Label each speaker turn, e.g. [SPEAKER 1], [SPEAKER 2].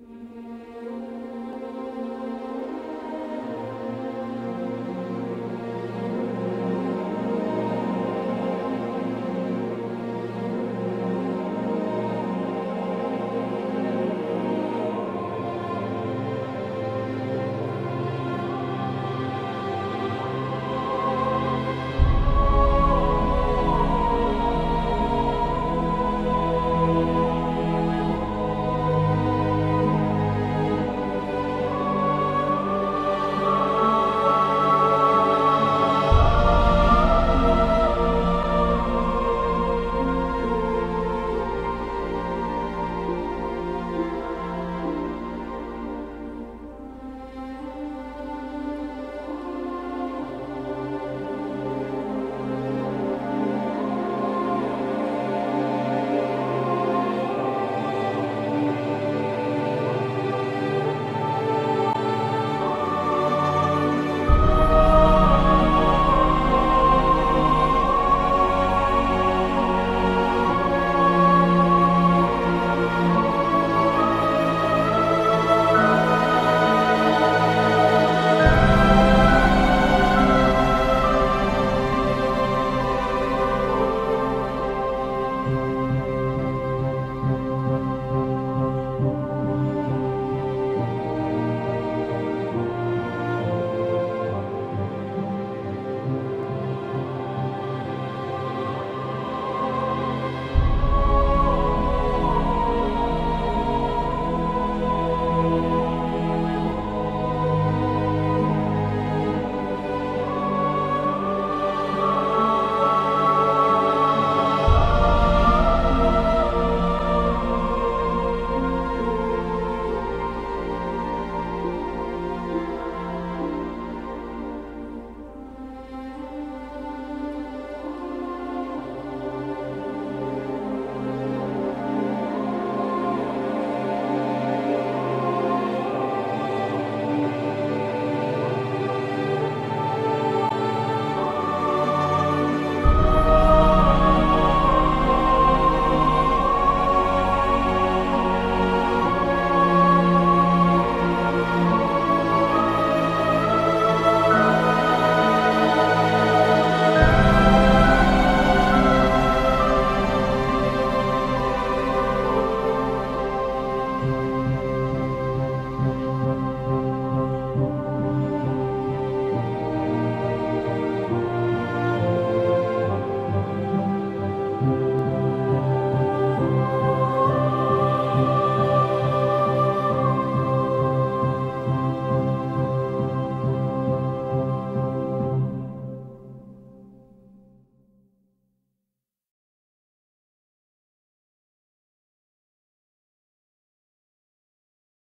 [SPEAKER 1] Mm-hmm.